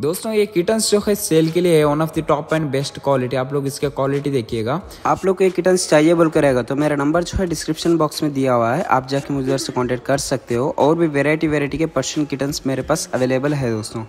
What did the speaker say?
दोस्तों, ये किटन्स जो है सेल के लिए है one of the top and best quality आप लोग इसके क्वालिटी देखिएगा। आप लोग को ये किटन्स चाहिए बोल करेगा तो मेरा नंबर जो है डिस्क्रिप्शन बॉक्स में दिया हुआ है। आप जाके मुझे से कॉन्टेक्ट कर सकते हो। और भी वेरायटी वेरायटी के पर्शियन किटन्स मेरे पास अवेलेबल है दोस्तों।